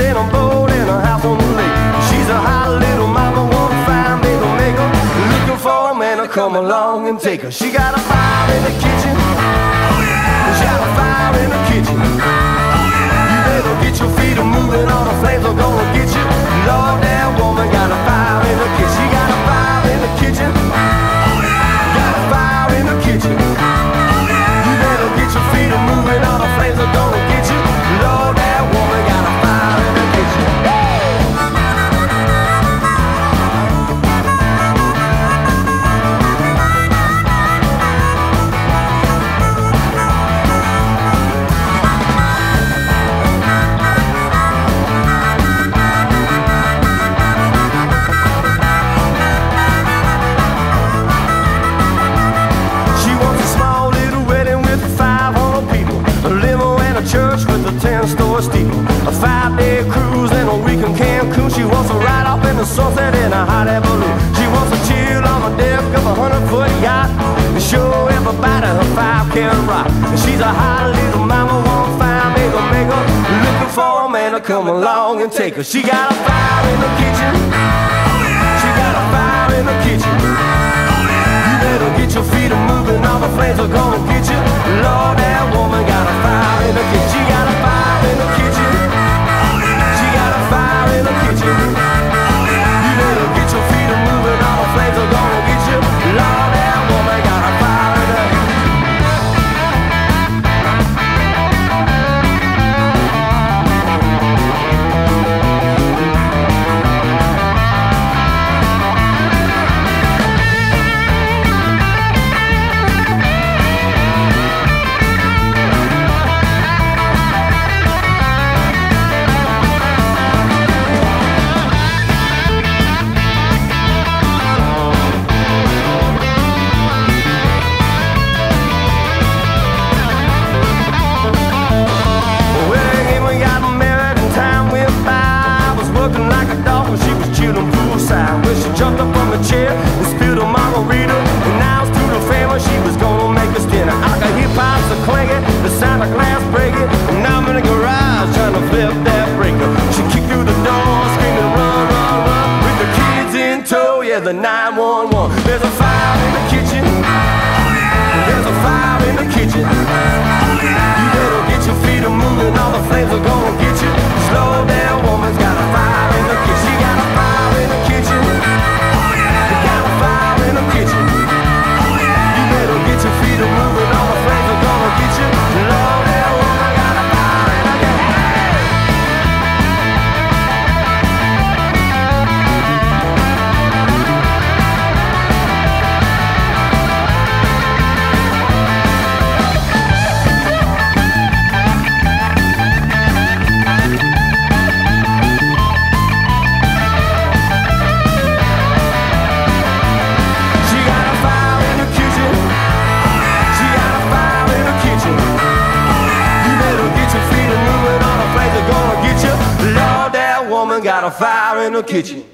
in a boat a house on the lake. She's a hot little mama. Looking for a man to come along and take her. She got a fire in the kitchen. Oh yeah. She got a fire in the kitchen. Oh yeah. You better get your feet a moving, the sunset in a hot air balloon. She wants to chill on the deck of a hundred-foot yacht and show everybody her five-carat rock. And she's a hot little mama, one fine maker maker, looking for a man to come along and take her. She got a fire in the kitchen. She got a fire in the kitchen. You better get your feet a moving, all the flames are gonna poolside. Well, she jumped up from the chair and spilled a margarita. And now it's to the family, she was gonna make us dinner. I got hip hops a clanging, the sound of glass breaking. And now I'm in the garage trying to flip that breaker. She kicked through the door, screaming, run, run, run. With the kids in tow, yeah, the 911. woman got a fire in her kitchen.